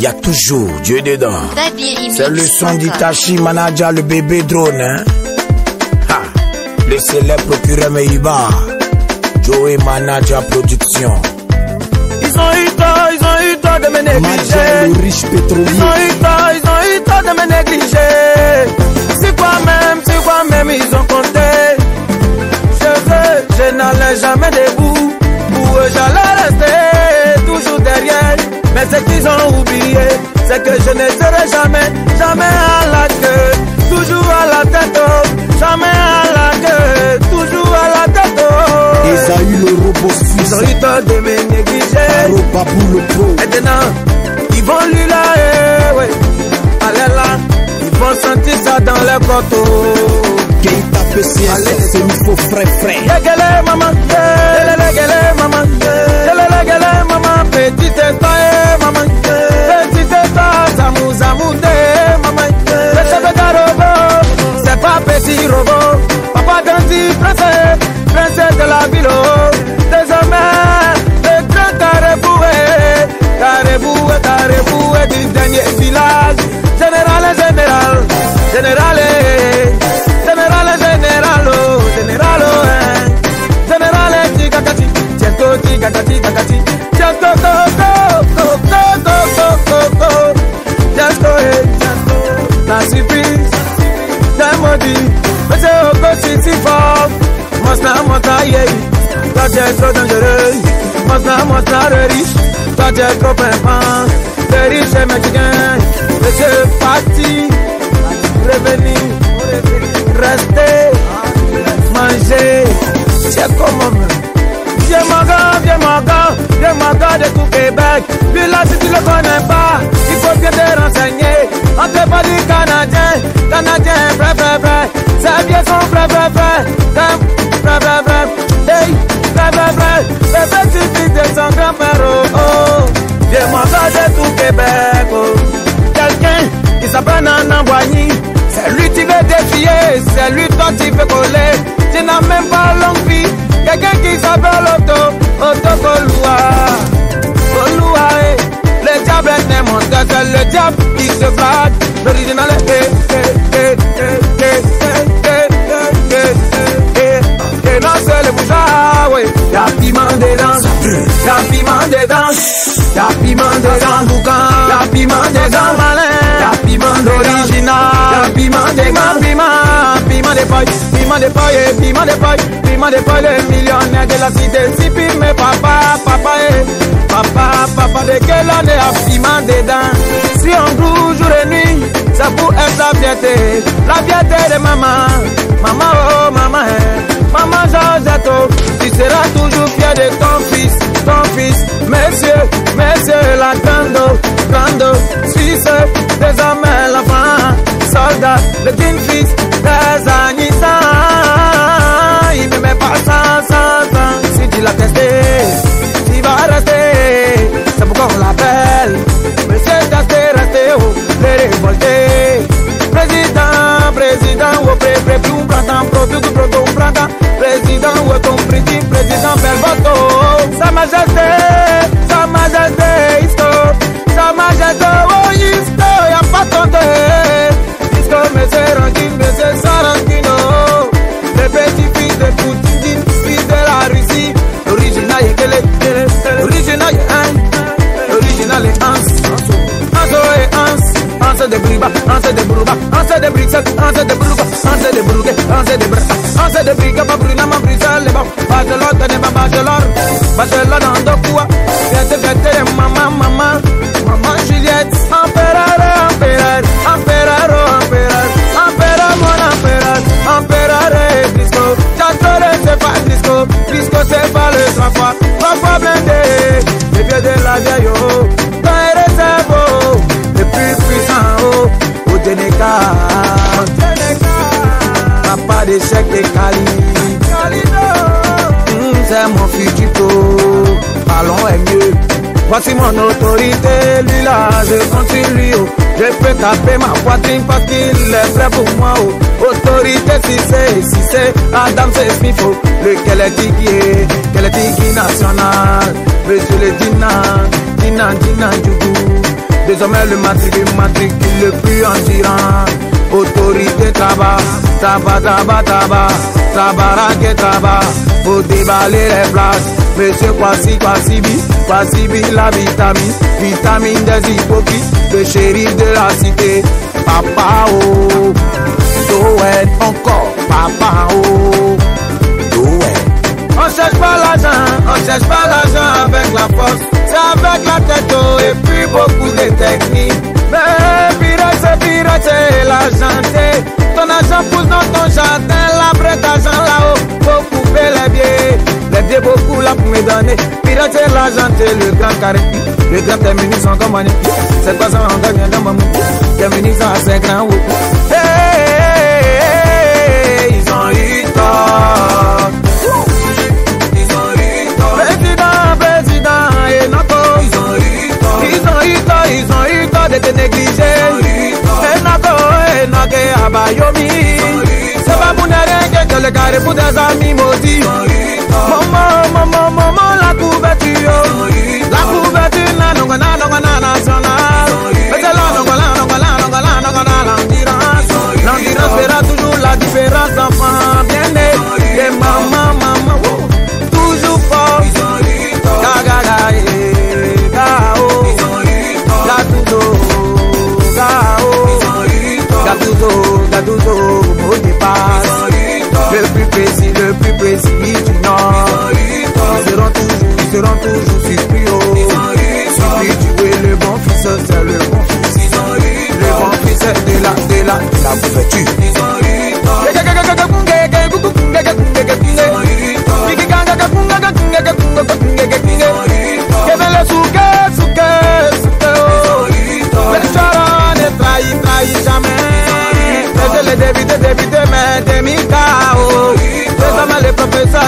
Il y a toujours Dieu dedans. C'est le son d'Itachi Manager, le bébé drone. Hein? Ha. Le célèbre procureur Meiba. Joey Manager Production. Ils ont eu tort, ils ont eu tort de me négliger. Manager le riche Ils ont eu tort, ils ont eu tort de me négliger. C'est quoi même, c'est quoi même, ils ont compté. Je veux, je n'allais jamais debout. Pour eux, j'allais rester toujours derrière. Mais ce qu'ils ont oublié, c'est que je ne serai jamais, jamais à la queue. Toujours à la tête haute, jamais à la queue. Toujours à la tête haute. Esaü le robot Ils ont suisse. eu tort de me négliger. Babou le pro. Maintenant, ils vont lui là, eh, ouais. Allez là, ils vont sentir ça dans le coteau. Keita PCS, c'est une faux frais frais. Yegele maman, yegele maman, yegele maman, petite étoile, Revenir Rester Manger C'est comme Viens mon viens mon viens mon gars Québec. Puis tu le connais pas, il faut bien Oh. Quelqu'un qui s'appelle Nana. C'est lui qui veut défier, c'est lui toi qui veux coller. Tu n'as même pas longue vie. Quelqu'un qui s'appelle Otto, Otto. Koloua, eh. Le diable est mon c'est le diable qui se flatte. L'original est, y'a piment dedans, y'a piment dedans, boucan, y'a piment dedans, malin, y'a piment d'original, y'a piment dedans, piment, piment de paille, piment de paille, piment de paille, piment de paille, le millionnaire de la cité, si pime, papa, papa, eh, papa, papa, de quelle année a piment dedans, si on bouge jour et nuit, ça pour être la fierté, la fierté de maman, maman, oh, maman, eh. Maman Georgette, tu seras toujours fier de ton fils, ton fils. Messieurs, messieurs, la grande, grande, Suisse, désormais l'enfant, soldat, le jeune fils, des Anissa. brisa, anza de bruga, anza de bruga, anza de bruga, anza de briga, babrina, mabrisa, leba, bachelor, teneba, bachelor, bachelor, ando, cua, Hum, c'est mon futur, parlons mieux. Voici mon autorité, lui là, je compte sur lui, oh. Je peux taper ma poitrine parce qu'il est prêt pour moi, oh. Autorité, si c'est, si c'est Adam, c'est Smith, oh. Lequel est? Tiki, quel est national, Monsieur le Dina, Dina, Dina, Djougou. Désormais le matricule, matricule le plus en tirant. Autorité tabac, tabac, tabac, tabac, tabaraque tabac. Faut déballer les places. Monsieur Kwasi, Kwasi Bi, Kwasi Bi, la vitamine, vitamine des hypocrites, le shérif de la cité. Papa oh, Doed encore, papa oh, Doed. On cherche pas l'argent, on cherche pas terminus en comme C'est pas ça, on gagne dans ma mou. Terminus à 5 grands haut. Hey, hey, hey, ils ont eu tort. Ils ont eu tort. Président, président, et Nako. Ils ont eu tort. Ils ont eu tort, ils ont eu tort de te négliger. Et Nako, et Nako, Abayomi. C'est pas pour ne rien que le carré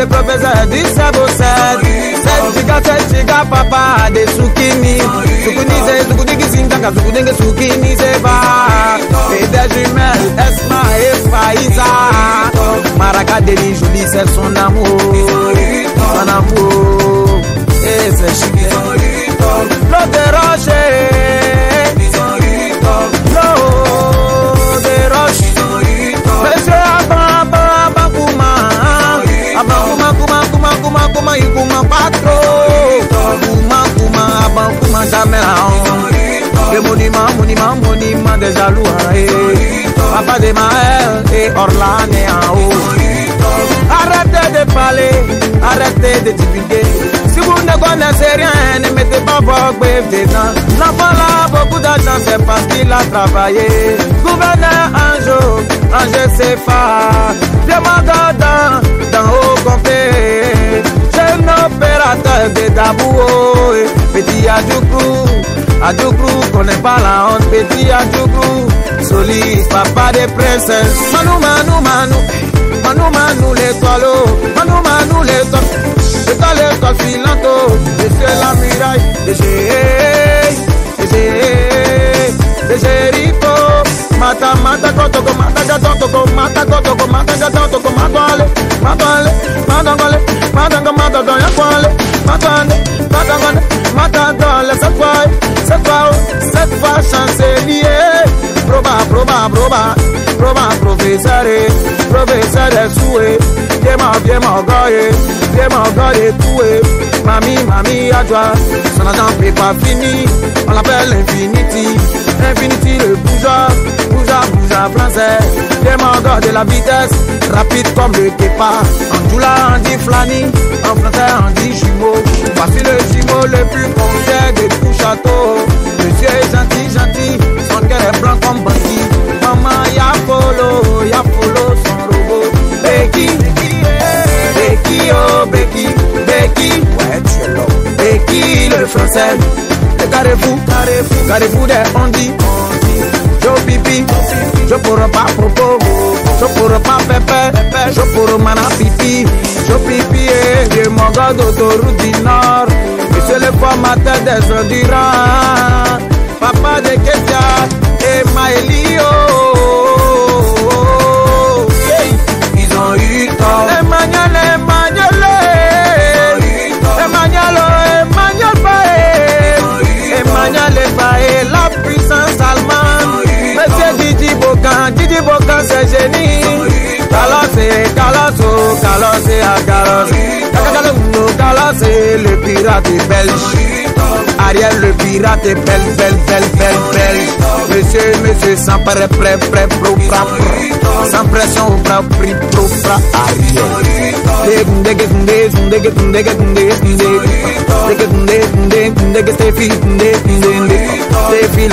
le professeur du sabosat sechika sechika papa ade sukini sukunize sukudigisintaka sukudenge sukiniseba ede jumel esma efaiza maraka deli joli c'est son amour. Son amour. Et c'est chique monument des jaloux. Papa de Maël et Orlane en haut. Arrêtez de parler, arrêtez de divulguer. Si vous ne connaissez rien, ne mettez pas vos bébés dedans. L'enfant là, beaucoup d'argent, c'est parce qu'il a travaillé. Gouverneur Anjo, Ange Sefa, Diamant dans, dans haut compté. Jeune opérateur de Dabouo, petit Adjoukrou. Adjougrou, connais pas la honte, petit Adjougrou. Solide, papa des princesses. Manou, le tolo Manou, manou, le tolo Le tolo le tolo filante. Dessus la muraille. Dessus, dessus, ripo. Mata, mata, kotoko, mata, gatotoko, mata, kotoko, mata, gatotoko, matoale, matoale, matangole, matanga, matadoya, kwale, matande, matangone, matadole, sakwale. Chancelier, proba, proba, proba, proba, professeur, professeur m'en goyer, viens m'en goyer toué, mamie, mamie à toi, son argent n'est pas fini, on l'appelle Infinity, Infinity le bourgeois, bourgeois, bourgeois français, m'en goyer de la vitesse, rapide comme le Kepa, en Djoula, on dit Flani, en français on dit jumeau, voici le jumeau le plus concert de tout château, gentil, son cœur est blanc comme bandit, maman y'a polo, y'a polo son robot, Becky, Becky, oh Becky, Becky, Ouais, tu es l'homme. Becky le français, le carrefour, carrefour, carrefour des on dit, Jo pipi, je pourrais pas propos, je pourrais pas pépé, je pourrais mana pipi, je pipi et je gars d'autoroute du Nord, monsieur le formateur des endurants, Le pirate est belge. Ariel le pirate est belle, belle, belle, belle, belle. Monsieur, monsieur, sans paraître prêt, prêt, pro, pra, Sans pression, pra, pro, pra, Ariel.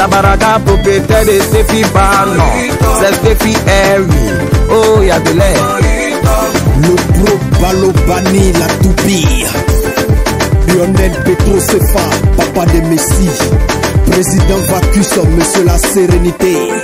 La baraka propriétaire de Banon C'est eh Oh y'a de l'air. Le pro Balobani la toupie. Lionel Petro Sefa, papa de Messi. Président Vacus, monsieur la sérénité.